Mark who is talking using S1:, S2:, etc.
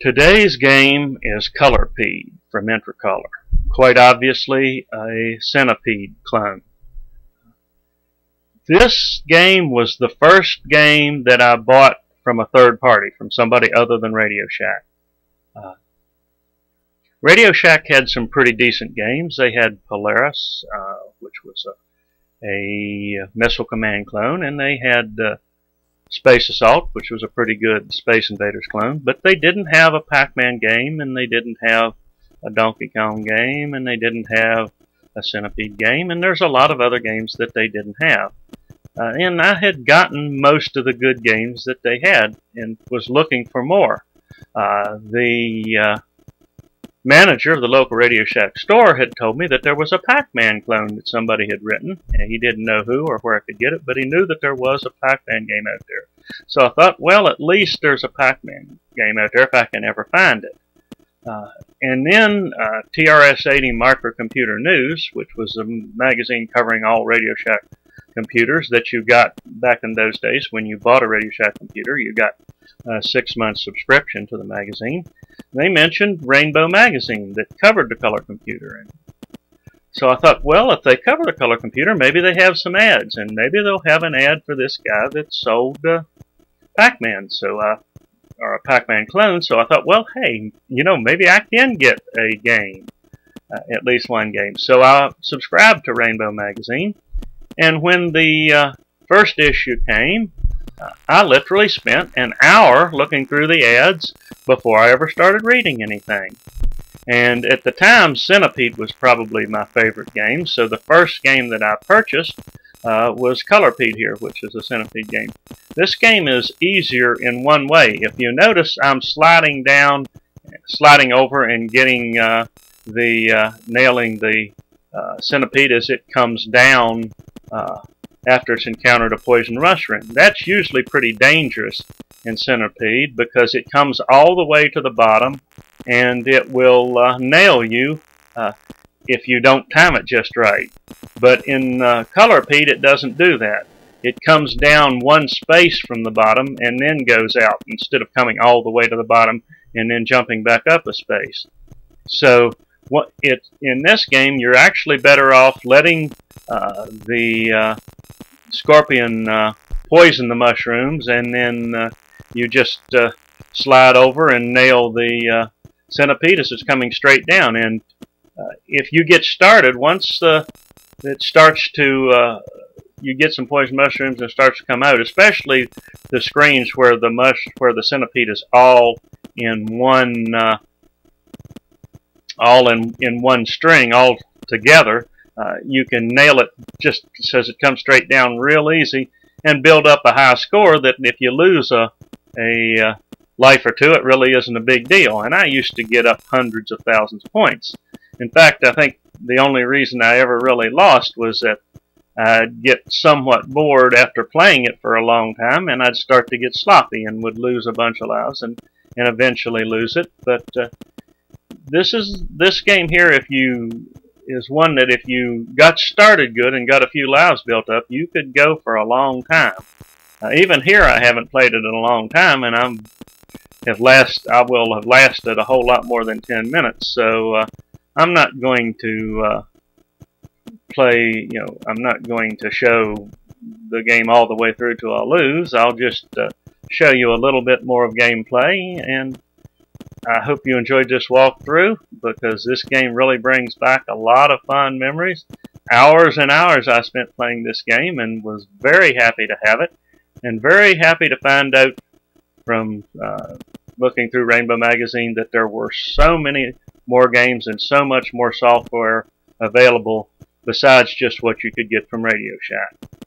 S1: Today's game is Colorpede from Intracolor. Quite obviously a Centipede clone. This game was the first game that I bought from a third party, from somebody other than Radio Shack. Uh, Radio Shack had some pretty decent games. They had Polaris, uh, which was a, a, Missile Command clone, and they had uh, Space Assault, which was a pretty good Space Invaders clone. But they didn't have a Pac-Man game, and they didn't have a Donkey Kong game, and they didn't have a Centipede game, and there's a lot of other games that they didn't have. Uh, and I had gotten most of the good games that they had and was looking for more. Uh, the uh, manager of the local Radio Shack store had told me that there was a Pac-Man clone that somebody had written, and he didn't know who or where I could get it, but he knew that there was a Pac-Man game out there. So I thought, well, at least there's a Pac-Man game out there if I can ever find it. Uh, and then uh, TRS-80 Microcomputer News, which was a magazine covering all Radio Shack computers that you got back in those days when you bought a Radio Shack computer. You got a six month subscription to the magazine. They mentioned Rainbow Magazine that covered the color computer. And so I thought, well, if they cover the color computer, maybe they have some ads, and maybe they'll have an ad for this guy that sold uh, Pac-Man. So uh, or a Pac-Man clone. So I thought, well, hey, you know, maybe I can get a game, uh, at least one game. So I subscribed to Rainbow Magazine, and when the uh, first issue came, uh, I literally spent an hour looking through the ads before I ever started reading anything. And at the time, Centipede was probably my favorite game, so the first game that I purchased uh, was Colorpede here, which is a Centipede game. This game is easier in one way. If you notice, I'm sliding down, sliding over, and getting uh, the uh, nailing the uh, centipede as it comes down uh, after it's encountered a poison mushroom. That's usually pretty dangerous in centipede because it comes all the way to the bottom and it will uh, nail you uh, if you don't time it just right. But in uh, colorpede it doesn't do that. It comes down one space from the bottom and then goes out instead of coming all the way to the bottom and then jumping back up a space. So what it in this game you're actually better off letting uh, the uh, scorpion uh, poison the mushrooms and then uh, you just uh, slide over and nail the uh, centipede as it's coming straight down. And if you get started once it starts to you get some poison mushrooms and starts to come out especially the screens where the mush where the centipede is all in one all in, in one string all together, uh, you can nail it just as it comes straight down real easy and build up a high score that if you lose a, a uh, life or two, it really isn't a big deal. And I used to get up hundreds of thousands of points. In fact, I think the only reason I ever really lost was that I'd get somewhat bored after playing it for a long time, and I'd start to get sloppy and would lose a bunch of lives and, and eventually lose it. But uh, this is this game here. If you is one that if you got started good and got a few lives built up, you could go for a long time. Uh, even here, I haven't played it in a long time, and I'm have last I will have lasted a whole lot more than ten minutes. So uh, I'm not going to uh, play. You know, I'm not going to show the game all the way through till I lose. I'll just uh, show you a little bit more of gameplay and I hope you enjoyed this walkthrough because this game really brings back a lot of fun memories. Hours and hours I spent playing this game and was very happy to have it and very happy to find out from uh, looking through Rainbow Magazine that there were so many more games and so much more software available besides just what you could get from Radio Shack.